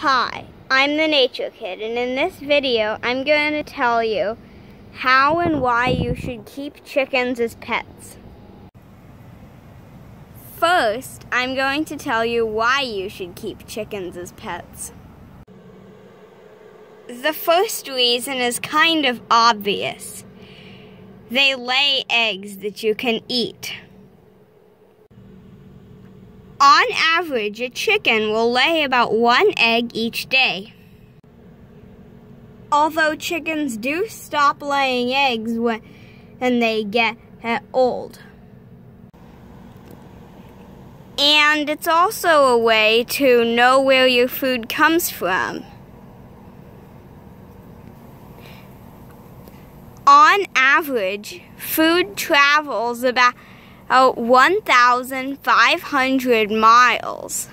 Hi, I'm the Nature Kid, and in this video, I'm going to tell you how and why you should keep chickens as pets. First, I'm going to tell you why you should keep chickens as pets. The first reason is kind of obvious. They lay eggs that you can eat. On average, a chicken will lay about one egg each day. Although chickens do stop laying eggs when they get uh, old. And it's also a way to know where your food comes from. On average, food travels about 1,500 miles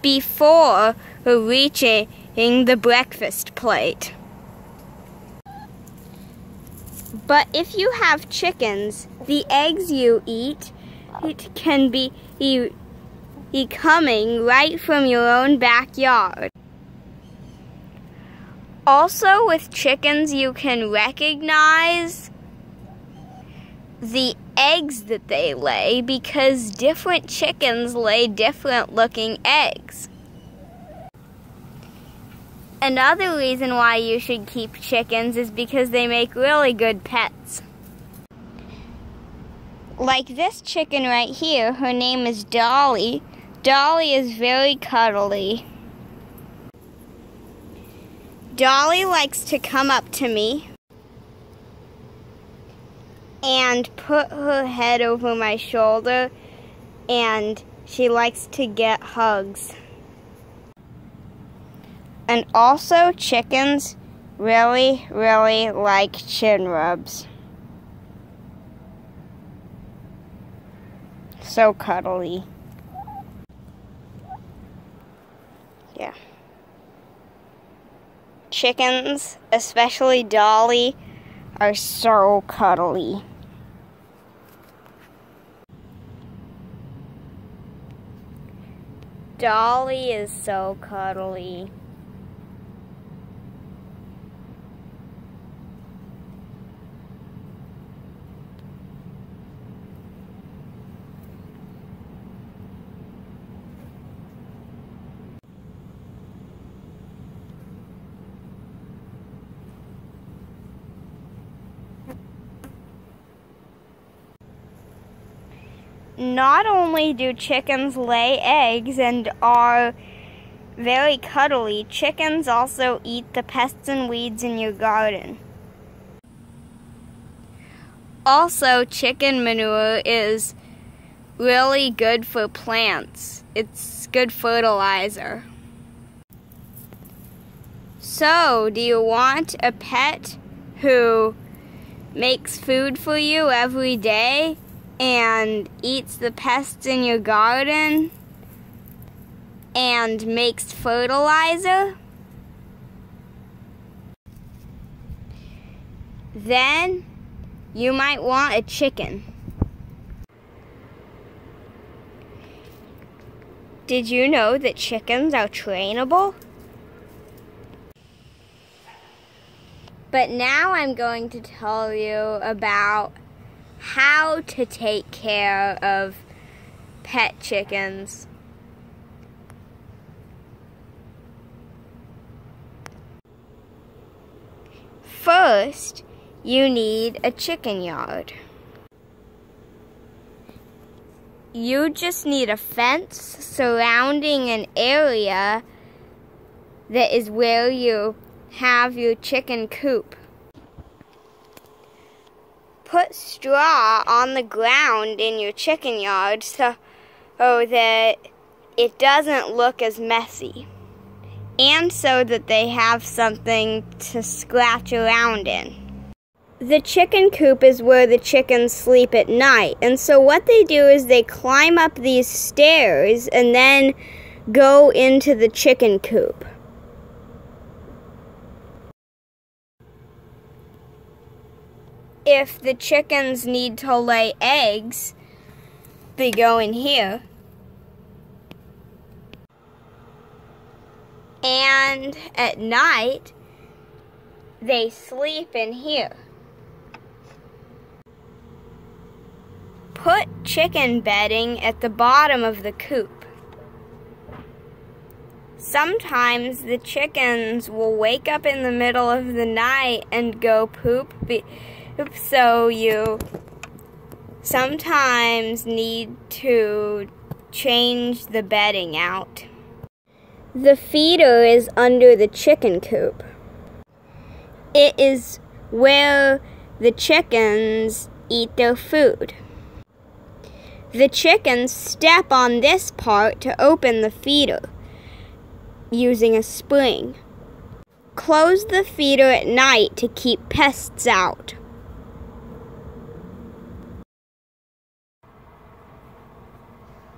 before reaching the breakfast plate. But if you have chickens, the eggs you eat it can be, be coming right from your own backyard. Also, with chickens, you can recognize the eggs that they lay because different chickens lay different looking eggs. Another reason why you should keep chickens is because they make really good pets. Like this chicken right here, her name is Dolly. Dolly is very cuddly. Dolly likes to come up to me and put her head over my shoulder and she likes to get hugs. And also chickens really, really like chin rubs. So cuddly. Yeah. Chickens, especially Dolly, are so cuddly. Dolly is so cuddly. Not only do chickens lay eggs and are very cuddly, chickens also eat the pests and weeds in your garden. Also, chicken manure is really good for plants. It's good fertilizer. So, do you want a pet who makes food for you every day and eats the pests in your garden and makes fertilizer. Then you might want a chicken. Did you know that chickens are trainable? But now I'm going to tell you about how to take care of pet chickens. First, you need a chicken yard. You just need a fence surrounding an area that is where you have your chicken coop put straw on the ground in your chicken yard so oh, that it doesn't look as messy. And so that they have something to scratch around in. The chicken coop is where the chickens sleep at night. And so what they do is they climb up these stairs and then go into the chicken coop. If the chickens need to lay eggs, they go in here. And at night, they sleep in here. Put chicken bedding at the bottom of the coop. Sometimes the chickens will wake up in the middle of the night and go poop, so you sometimes need to change the bedding out. The feeder is under the chicken coop. It is where the chickens eat their food. The chickens step on this part to open the feeder using a spring. Close the feeder at night to keep pests out.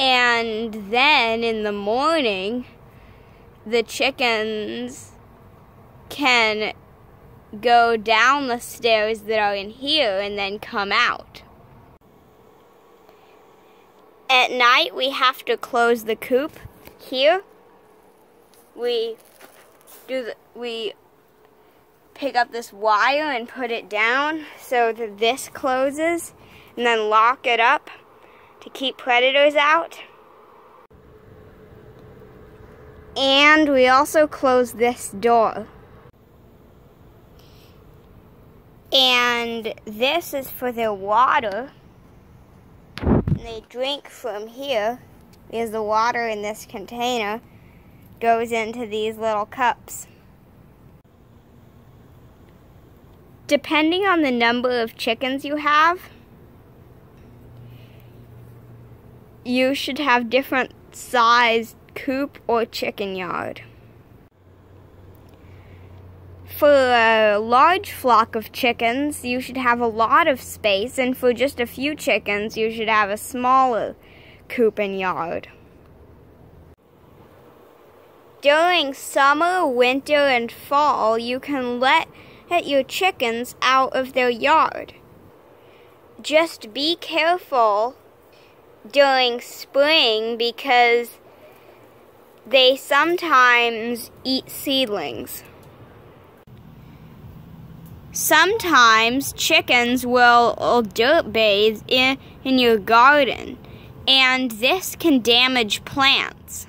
And then in the morning, the chickens can go down the stairs that are in here and then come out. At night, we have to close the coop here. We do the, we pick up this wire and put it down so that this closes and then lock it up to keep predators out. And we also close this door. And this is for their water. And they drink from here because the water in this container goes into these little cups. Depending on the number of chickens you have, you should have different sized coop or chicken yard. For a large flock of chickens, you should have a lot of space, and for just a few chickens, you should have a smaller coop and yard. During summer, winter, and fall, you can let your chickens out of their yard. Just be careful during spring because they sometimes eat seedlings. Sometimes chickens will dirt bathe in, in your garden, and this can damage plants.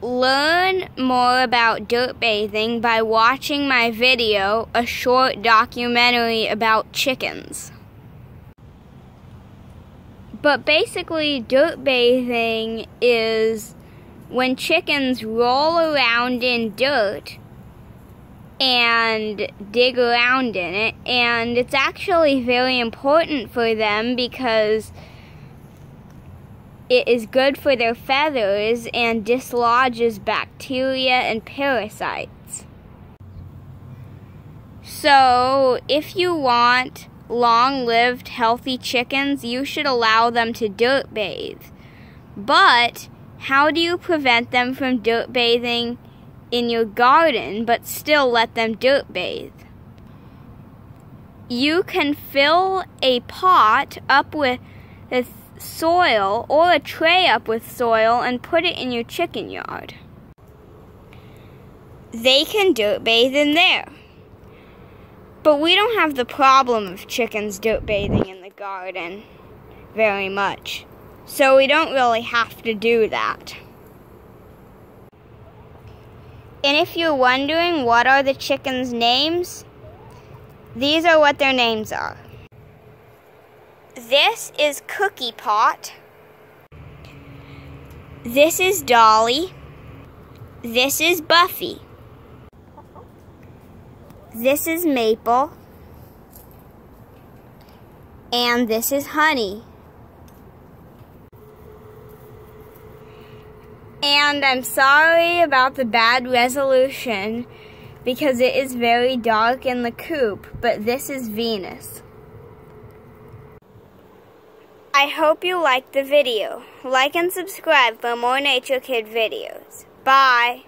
Learn more about dirt bathing by watching my video, a short documentary about chickens. But basically, dirt bathing is when chickens roll around in dirt and dig around in it, and it's actually very important for them because it is good for their feathers and dislodges bacteria and parasites. So, if you want long lived, healthy chickens, you should allow them to dirt bathe. But how do you prevent them from dirt bathing in your garden but still let them dirt bathe? You can fill a pot up with, soil or a tray up with soil and put it in your chicken yard. They can dirt bathe in there. But we don't have the problem of chickens dirt bathing in the garden very much. So we don't really have to do that. And if you're wondering what are the chickens' names, these are what their names are. This is Cookie Pot. This is Dolly. This is Buffy. This is maple. And this is honey. And I'm sorry about the bad resolution because it is very dark in the coop, but this is Venus. I hope you liked the video. Like and subscribe for more Nature Kid videos. Bye.